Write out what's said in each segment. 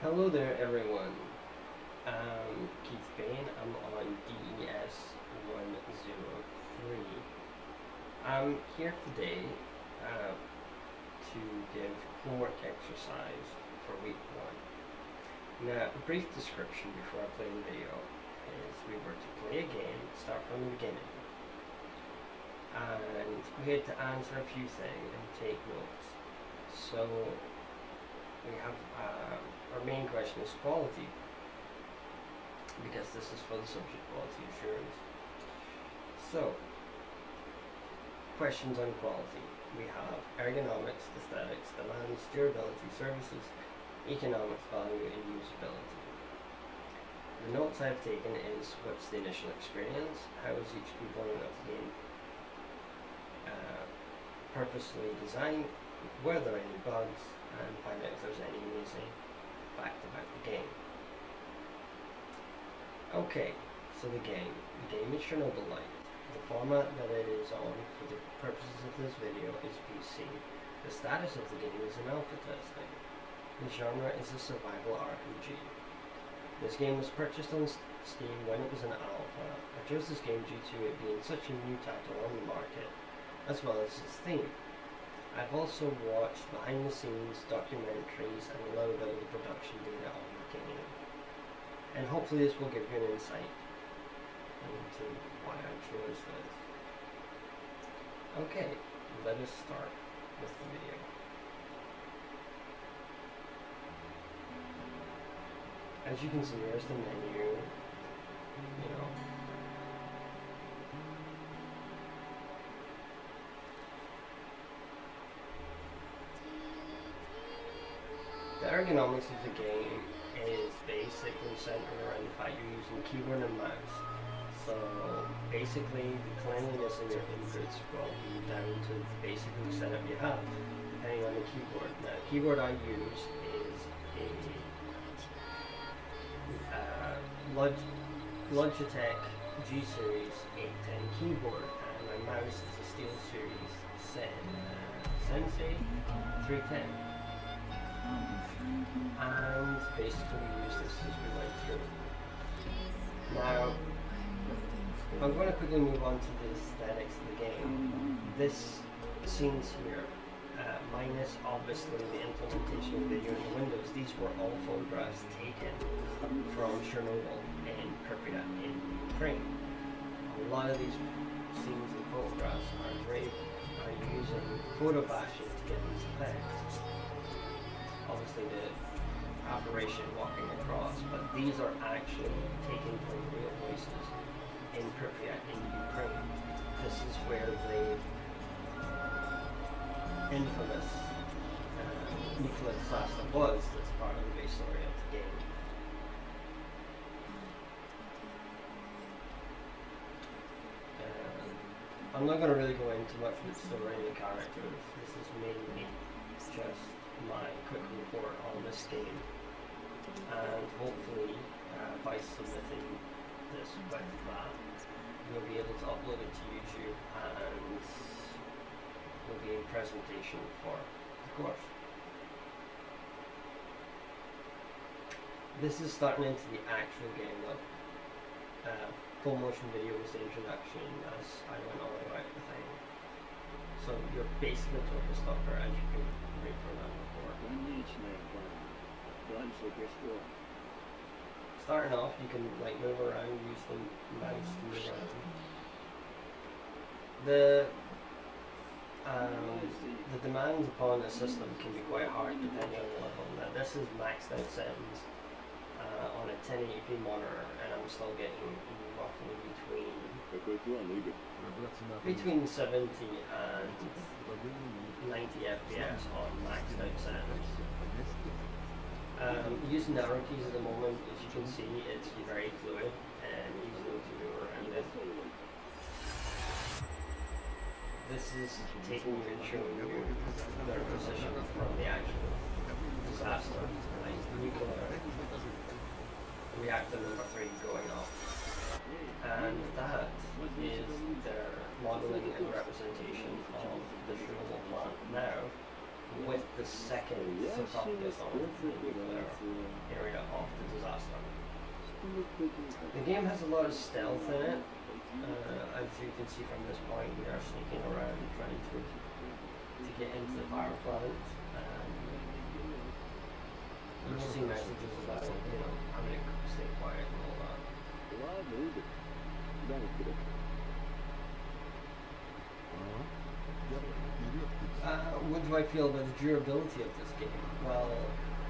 Hello there, everyone. Um, Keith Bain. I'm on DES 103. I'm here today uh, to give homework exercise for week one. Now, a brief description before I play the video is we were to play a game, start from the beginning, and we had to answer a few things and take notes. So we have uh, our main question is quality because this is for the subject quality assurance. So questions on quality. We have ergonomics, aesthetics, demands, durability, services, economics, value, and usability. The notes I've taken is what's the initial experience, how is each component of the game uh, purposely designed, were there any bugs, and find out if there's any amazing fact about the game. Okay, so the game. The game is Chernobylite. The format that it is on for the purposes of this video is PC. The status of the game is in alpha testing. The genre is a survival RPG. This game was purchased on Steam when it was an alpha. I chose this game due to it being such a new title on the market, as well as its theme. I've also watched behind the scenes documentaries and a little bit of the production data on the game. And hopefully this will give you an insight into why I chose this. Okay, let us start with the video. As you can see, there's the menu, you know, The ergonomics of the game is basically centered around the fact you're using keyboard and mouse. So basically the cleanliness of your inputs will be down to the setup you have, depending on the keyboard. Now the keyboard I use is a uh, Log Logitech G Series 810 keyboard and my mouse is a SteelSeries Sen, uh, Sensei 310 and basically use this as we went through. Now, I'm going to quickly move on to the aesthetics of the game. This scenes here, uh, minus obviously the implementation of video in Windows, these were all photographs taken from Chernobyl and Pripyat in Ukraine. A lot of these scenes and photographs are great, are using photo bashing to get these effects obviously the operation walking across, but these are actually taken from real places in Pripyat in Ukraine. This is where the infamous uh, disaster was that's part of the base story of the game. Um, I'm not going to really go into much of the story and the characters. This is mainly just report on this game and hopefully uh, by submitting this with that we'll be able to upload it to YouTube and will be in presentation for the course. This is starting into the actual game though. Uh, full motion video was the introduction as I went all the way out the thing. So you're basically told to stop as you can read from that. Starting off, you can like move around, use the mouse to move around. The um, the demands upon the system can be quite hard depending on the level. Now this is maxed out settings uh, on a 1080p monitor, and I'm still getting roughly between between 70 and 90 FPS on maxed out settings. Um, using the arrow keys at the moment, as you can see, it's very fluid and easy to move around it. This is taking and showing their position from the actual disaster, like nuclear reactor number three going off. And that is their modeling and representation of the Chernobyl plant now. with the second to on the nuclear area of the disaster. The game has a lot of stealth in it. Uh, as you can see from this point, we are sneaking around trying to to get into the power plant. Um, you will see messages about you know having to stay quiet and all that. Uh, what do I feel about the durability of this game? Well,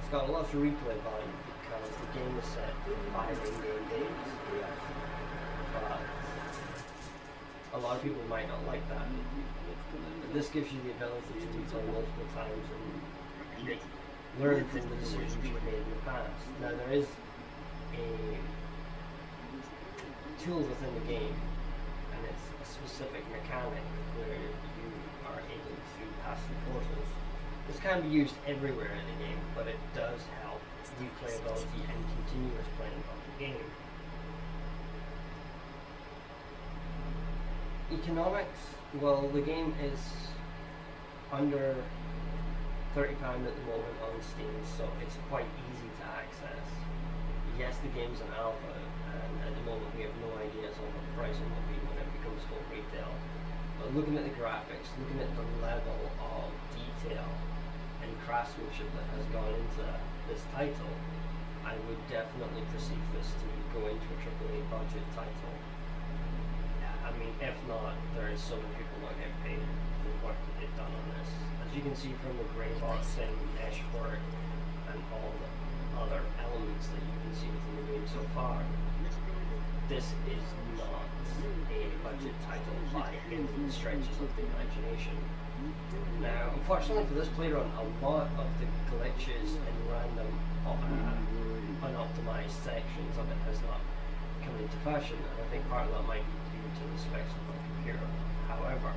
it's got a lot of replay value because the game is set in five in-game days. But a lot of people might not like that. But this gives you the ability to replay multiple times and learn from the decisions you've made in the past. Now there is a tool within the game, specific mechanic where you are able to pass through portals. This can be used everywhere in the game, but it does help replayability and continuous playing of the game. Economics, well, the game is under £30 at the moment on Steam, so it's quite easy to access. Yes, the game's an alpha, and at the moment we have no ideas on what the pricing will be when it becomes full retail. But looking at the graphics, looking at the level of detail and craftsmanship that has gone into this title, I would definitely perceive this to go into a AAA budget title. I mean, if not, there is so many people not getting paid for the work that they've done on this. As you can see from the grey boxing, mesh work, and all the other elements that you can see within the game so far, this is not budget title by any stretches of the imagination. Now, unfortunately for this playerun, a lot of the glitches and random uh, unoptimized sections of it has not come into fashion, and I think part of that might be due to the specs of my computer. However,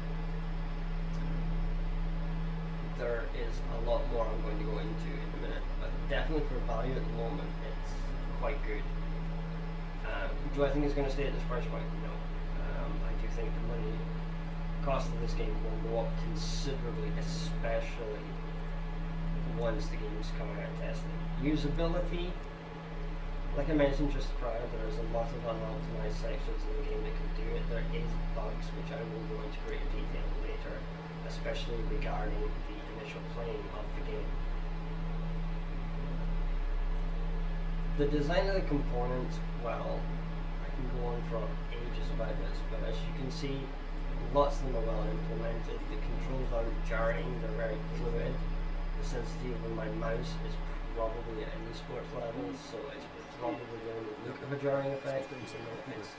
there is a lot more I'm going to go into in a minute, but definitely for value at the moment, it's quite good. Um, do I think it's going to stay at this price point? No. Um, I do think the money cost of this game will go up considerably, especially once the game's coming out testing. Usability, like I mentioned just prior, there is a lot of unoptimized sections in the game that can do it. There is bugs, which I will go into greater detail later, especially regarding the initial playing of the game. The design of the components, well, I can go on for ages about this, but as you can see, lots of them are well implemented. The controls aren't jarring, they're very fluid. The sensitivity of my mouse is probably at esports level, so it's probably going to look of a jarring effect, even though it's.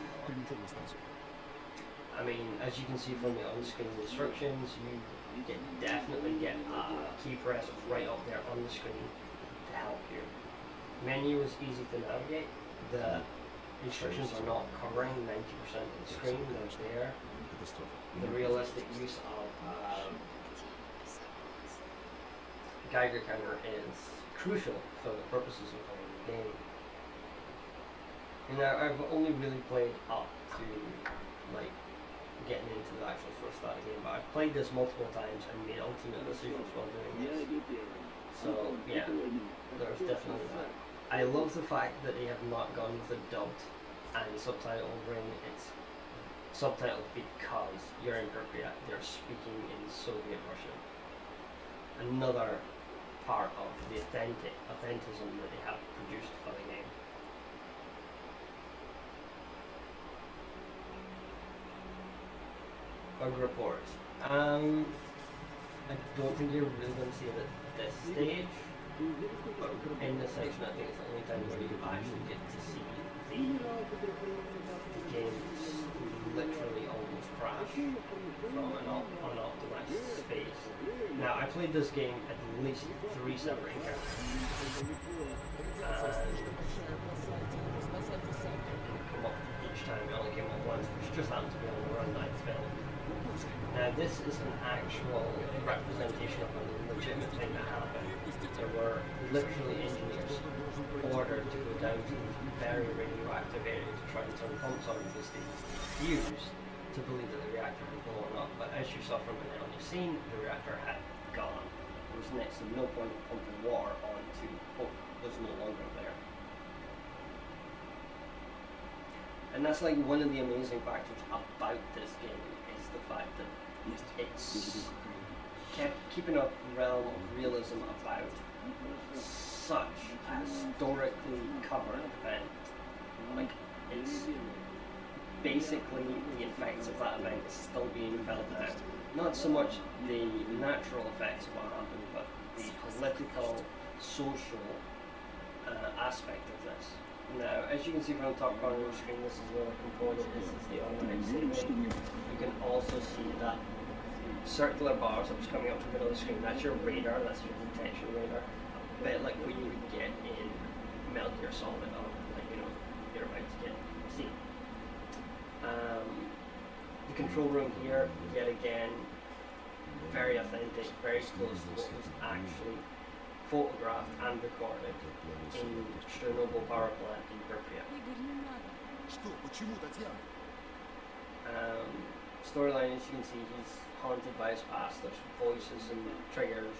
I mean, as you can see from the on-screen instructions, you get, definitely get a key press right up there on the screen to help you. Menu is easy to navigate. The instructions are not covering 90% of the screen, they're there. The realistic use of um, Geiger counter is crucial for the purposes of playing the game. And I, I've only really played up to like getting into the actual first start of the game, but I've played this multiple times and made ultimate decisions while doing this. So yeah, there's definitely that. I love the fact that they have not gone with the dubbed and subtitle ring. It's subtitled because you're in Pripyat, they're speaking in Soviet Russian. Another part of the authentic authenticism that they have produced for the game. Bug reports. Um, I don't think you're really going to see it at this stage. In this section, I think it's the only time where you actually get to see the, the game's literally almost crash from an unoptimized space. Now, I played this game at least three separate encounters. And come up each time, it only came up once, which just happened to be on the run I filmed. Now, this is an actual representation of a legitimate thing that happened. There were literally engineers ordered to go down to very radioactive area to try and turn pumps on because they refused to believe that the reactor had blown up. But as you saw from the earlier scene, the reactor had gone. There was next to no point in pumping water onto what was no longer there. And that's like one of the amazing factors about this game is the fact that it's kept keeping a realm of realism about such a historically covered event. Like it's basically the effects of that event still being felt now. Not so much the natural effects of what happened, but the political, social uh, aspect of this. Now, as you can see from the top corner of the screen, this is another component, this is the automatic saving. You can also see that circular bars that was coming up the middle of the screen, that's your radar, that's your detection radar. A bit like what you would get in Metal Gear Solid or like, you know, you're about to get seen. Um, the control room here, yet again, very authentic, very close to what was actually photographed and recorded in Chernobyl power plant in Pripyat. Um, Storyline, as you can see, he's haunted by his past. There's voices and triggers.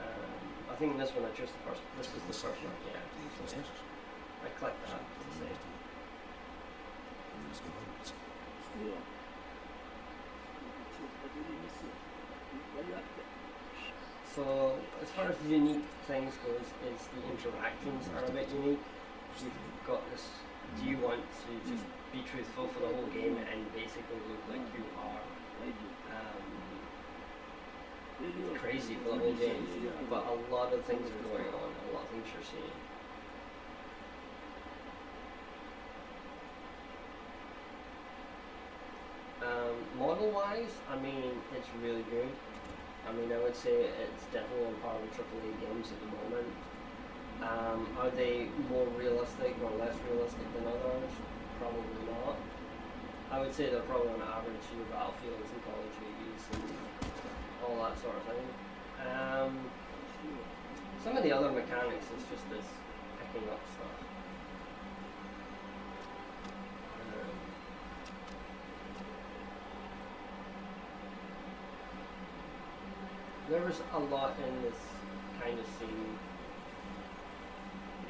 Um, I think this one I chose the first. This is the first one. Yeah. I click that to save. So as far as unique things goes, is the interactions are a bit unique got this. Do you want to just be truthful for the whole game and basically look like you are um, crazy for the whole game? But a lot of things are going on. A lot of things you're seeing. Um, model-wise, I mean, it's really good. I mean, I would say it's definitely on par with AAA games at the moment. Um, are they more realistic or less realistic than others? Probably not. I would say they're probably on average your Battlefields and Call of and all that sort of thing. Um, some of the other mechanics is just this picking up stuff. Um, there was a lot in this kind of scene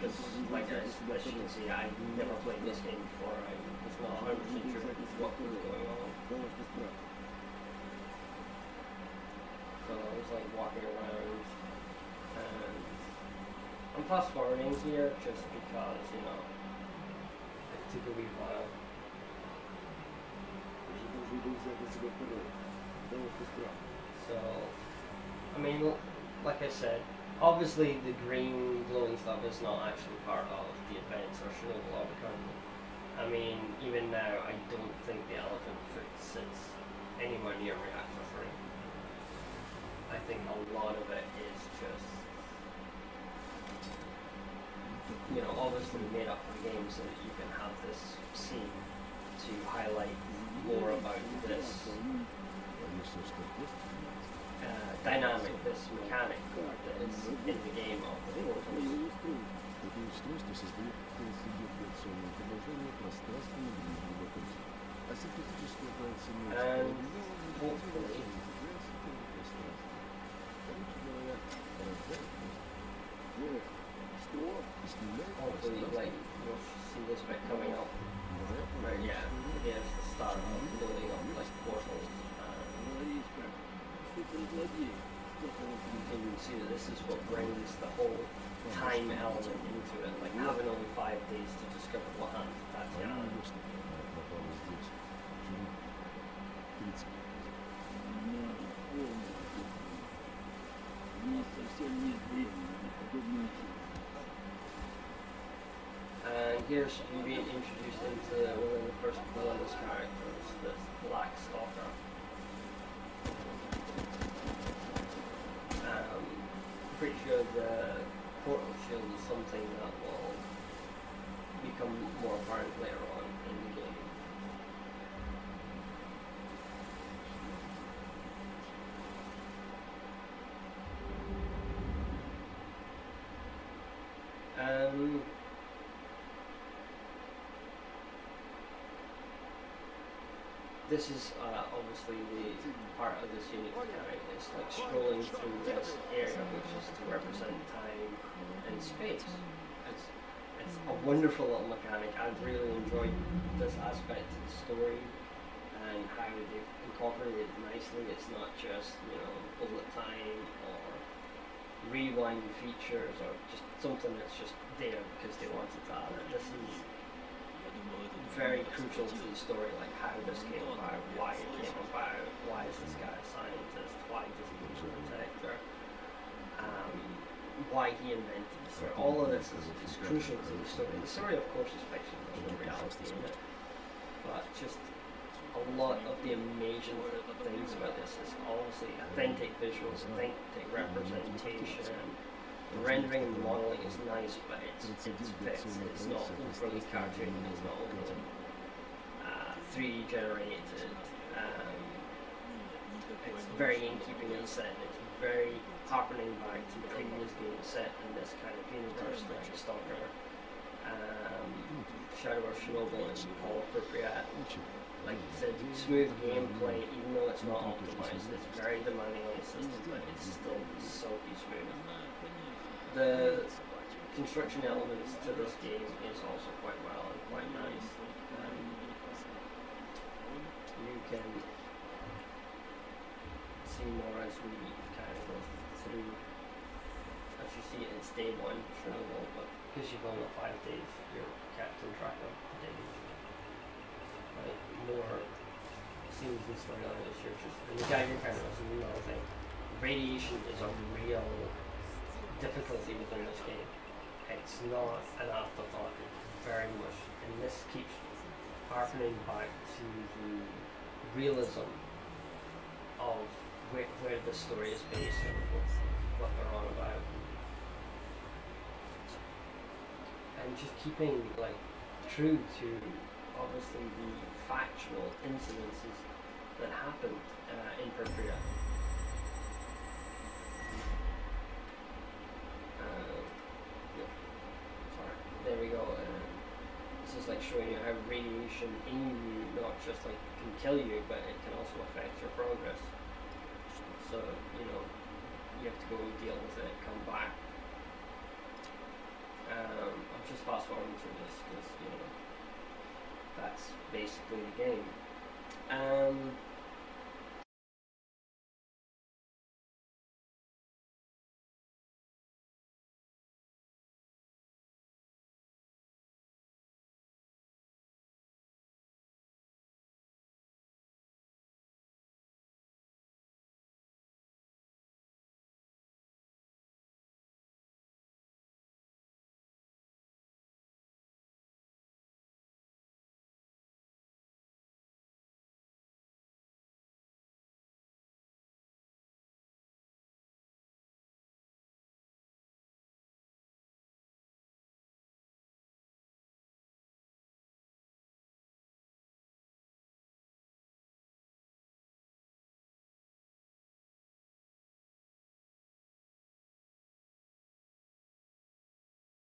because, like as, as you can see, I never played this game before. I was not 100 percent sure what was going on. So I was like walking around, and I'm fast forwarding here just because you know it took a wee while. So, I mean, like I said, obviously the green glowing stuff is not actually part of the events or show or the continent. I mean, even now, I don't think the elephant foot sits anywhere near reactor free. I think a lot of it is just, you know, obviously made up for the game so that you can have this scene to highlight more about this uh, dynamic, this mechanic that is in the game of the portals. Это устройство создает себе операционное отображение пространственного длинного пути. А синтетическое операционное And устройство hopefully- является телом пространства. Короче говоря, порождает пространство. И снимает Hopefully, like, you'll see this bit coming up. Вероятно, Right, yeah, что here's the start of loading up what brings the whole time element into it, like having only five days to discover what happened to Tatiana. And here she can be introduced into one of the first villainous characters, the Black Stalker. Pretty sure the portal shield is something that will become more apparent later on in the game. Um, this is uh, obviously the part of this unique mechanic. It's like scrolling through this area, which is to represent time and space. It's, it's a wonderful little mechanic. I've really enjoyed this aspect of the story and how they've incorporated it nicely. It's not just, you know, bullet time or rewind features or just something that's just there because they wanted to add it. This is very crucial to the story, like how this came about, why it came about, why is this guy a scientist, why does he need a protector, um, why he invented story. All of this is, is crucial to the story. The story, of course, is fiction, there's no reality in it. But just a lot of the amazing things about this is obviously authentic visuals, authentic representation. The rendering and modeling is nice, but it's, it's fixed. It's not overly cartoony. It's not overly uh, 3D generated. Um, it's very in keeping in set. It's very harkening back to previous games set in this kind of universe, like Stalker, um, Shadow of Chernobyl, and Call of Pripyat like you said, smooth gameplay, even though it's not optimized. It's very demanding on the system, but it's still. The construction elements to this game is also quite well and quite nice. Um, you can see more as we kind of go through. As you see, it's day one, Chernobyl, but because you've only got five days, you're kept in track of the days like more scenes and storyline as you're just and the Geiger counter is another thing. Radiation is a real difficulty within this game. It's not an afterthought, it's very much and this keeps harkening back to the realism of where, where the story is based and what, what they're on about. And just keeping like true to obviously the factual incidences that happened uh, in Pripyat. Uh, yeah. Sorry. There we go. Uh, this is like showing you how radiation in you not just like can kill you, but it can also affect your progress. So you know you have to go deal with it, come back. Um, I'm just fast forwarding through this because you know that's basically the game. Um,